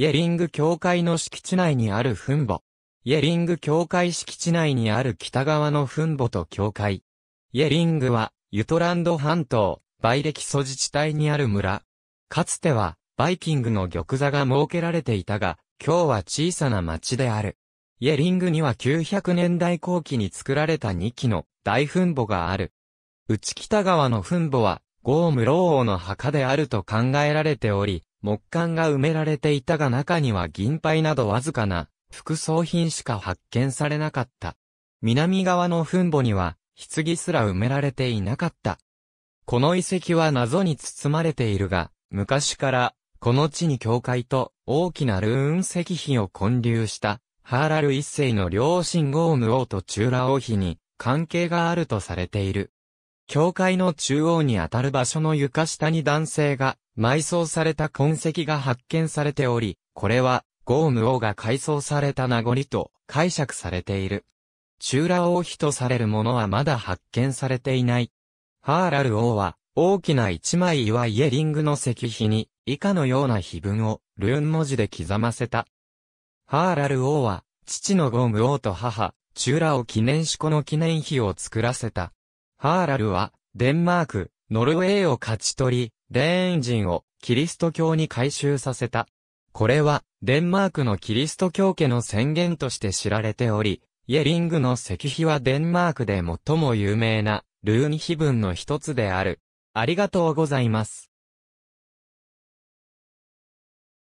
イエリング教会の敷地内にある墳墓。イエリング教会敷地内にある北側の墳墓と教会。イエリングは、ユトランド半島、バイレ基礎自治体にある村。かつては、バイキングの玉座が設けられていたが、今日は小さな町である。イエリングには900年代後期に作られた2基の大墳墓がある。内北側の墳墓は、ゴーム老王の墓であると考えられており、木棺が埋められていたが中には銀杯などわずかな副葬品しか発見されなかった。南側の墳墓には、棺すら埋められていなかった。この遺跡は謎に包まれているが、昔から、この地に教会と大きなルーン石碑を建立したハーラル一世の両親ゴーム王とチューラ王妃に関係があるとされている。教会の中央にあたる場所の床下に男性が埋葬された痕跡が発見されており、これはゴーム王が改装された名残と解釈されている。チューラ王妃とされるものはまだ発見されていない。ハーラル王は大きな一枚岩イエリングの石碑に以下のような碑文をルーン文字で刻ませた。ハーラル王は、父のゴーム王と母、チューラを記念しこの記念碑を作らせた。ハーラルは、デンマーク、ノルウェーを勝ち取り、レーン人をキリスト教に改宗させた。これは、デンマークのキリスト教家の宣言として知られており、イェリングの石碑はデンマークで最も有名なルーニ碑文の一つである。ありがとうございます。